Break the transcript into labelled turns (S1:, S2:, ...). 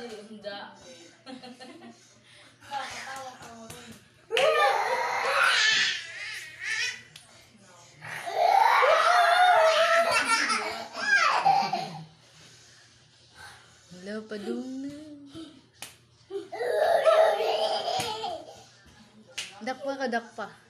S1: Handa. Nakakatawa ka mo rin.
S2: Wala pa doon na. Dakpa ka, dakpa.